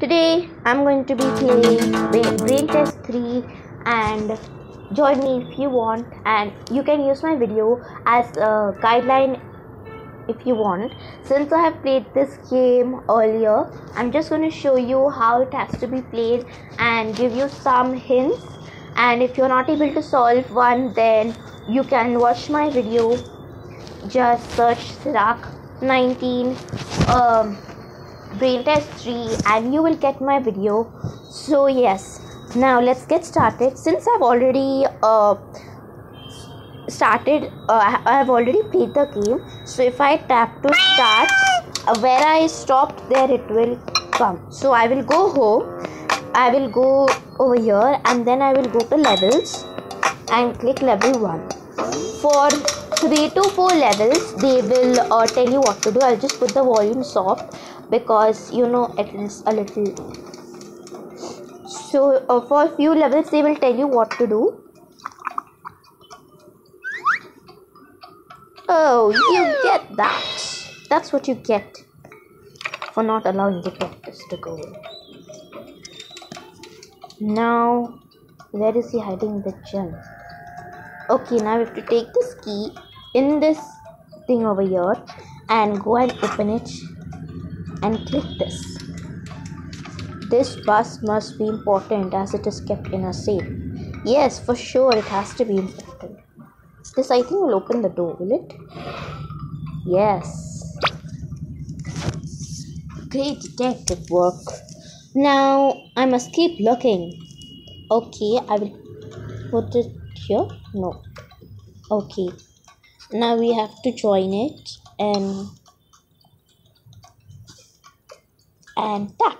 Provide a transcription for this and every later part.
Today I'm going to be playing Brain Test 3 and join me if you want. And you can use my video as a guideline if you want. Since I have played this game earlier, I'm just going to show you how it has to be played and give you some hints. And if you're not able to solve one then you can watch my video. Just search Sirach 19 um, brain test 3 and you will get my video. So yes. Now let's get started. Since i've already uh, started uh, i have already played the game so if i tap to start uh, where i stopped there it will come. So i will go home. I will go over here and then i will go to levels and click level 1 for 3 to 4 levels they will uh, tell you what to do. I'll just put the volume soft because you know it is a little so uh, for a few levels they will tell you what to do. Oh you get that. That's what you get for not allowing the cactus to go now where is he hiding the gem? Okay now we have to take this key in this thing over here and go and open it and click this. This bus must be important as it is kept in a safe. Yes for sure it has to be important. This i think will open the door will it? Yes. Great detective work. Now i must keep looking. Okay i will put it here. No. Okay. Now we have to join it and and tap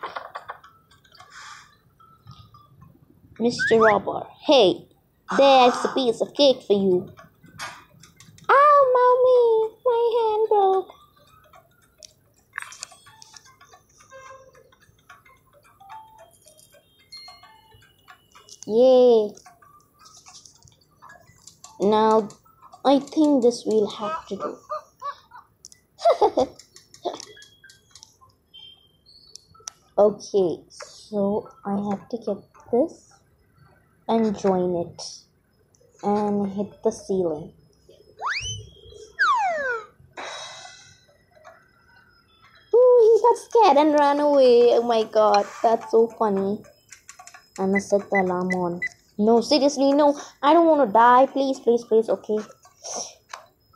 mr robber hey there's a piece of cake for you. Ow mommy my hand broke. Yay. Now I think this we'll have to do. okay, so I have to get this and join it and hit the ceiling. Ooh, he got scared and ran away. Oh my god, that's so funny. I must set the alarm on. No, seriously, no. I don't want to die. Please, please, please. Okay.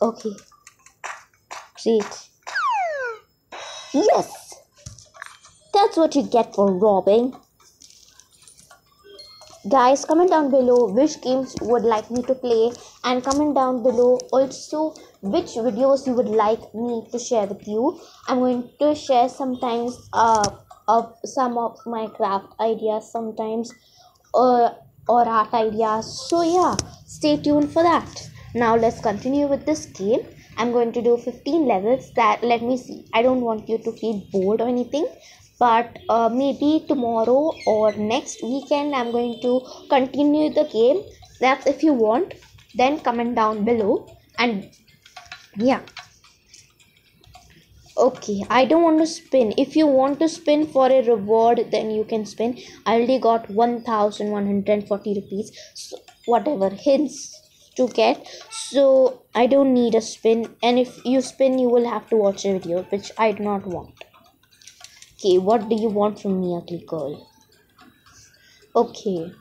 Okay. Great. Yes! That's what you get for robbing. Guys, comment down below which games you would like me to play and comment down below also which videos you would like me to share with you. I'm going to share sometimes uh, of some of my craft ideas sometimes uh, or art ideas. So yeah, stay tuned for that. Now let's continue with this game. I'm going to do 15 levels that let me see. I don't want you to feel bored or anything, but uh, maybe tomorrow or next weekend I'm going to continue the game. That's if you want. Then comment down below. And yeah. Okay i don't want to spin. If you want to spin for a reward then you can spin. I already got 1140 rupees. So whatever. Hints to get. So i don't need a spin. And if you spin you will have to watch a video which i do not want okay what do you want from me ugly girl? Okay.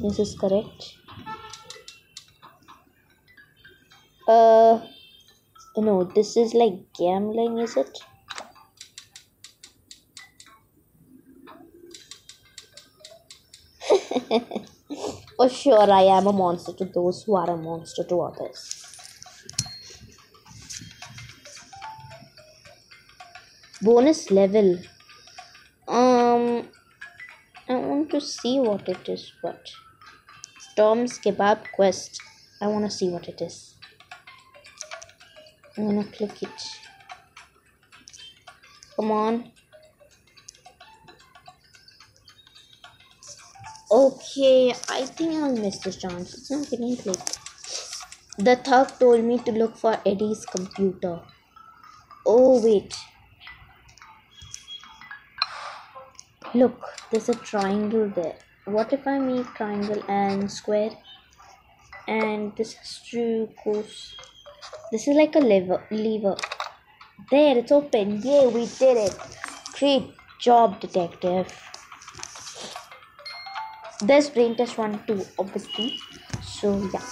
This is correct. Uh no this is like gambling is it? Oh sure i am a monster to those who are a monster to others bonus level um i want to see what it is but storm's kebab quest i want to see what it is I'm gonna click it. Come on. Okay, I think I'll miss this chance. It's not getting clicked. The thug told me to look for Eddie's computer. Oh, wait. Look, there's a triangle there. What if I make triangle and square? And this has to go. This is like a lever. Lever. There, it's open. Yay, we did it. Great job, detective. There's brain test one too, obviously. So yeah,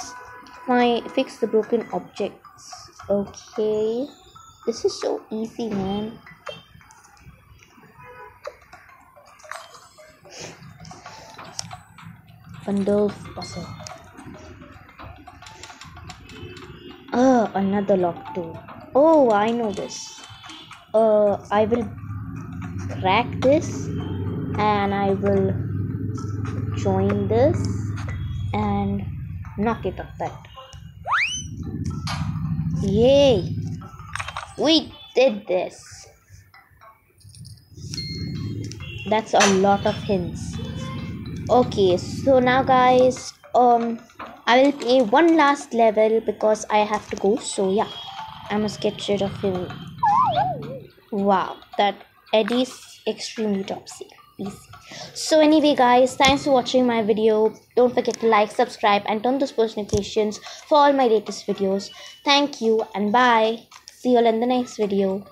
fine. Fix the broken objects. Okay, this is so easy, man. Fundolf puzzle. Oh, another lock too. Oh, I know this. Uh, I will crack this and I will join this and knock it off that. Yay! We did this. That's a lot of hints. Okay, so now guys, um, I will play one last level because I have to go. So yeah, I must get rid of him. Wow, that Eddie's extremely topsy. So anyway guys, thanks for watching my video. Don't forget to like, subscribe and turn those post notifications for all my latest videos. Thank you and bye. See you all in the next video.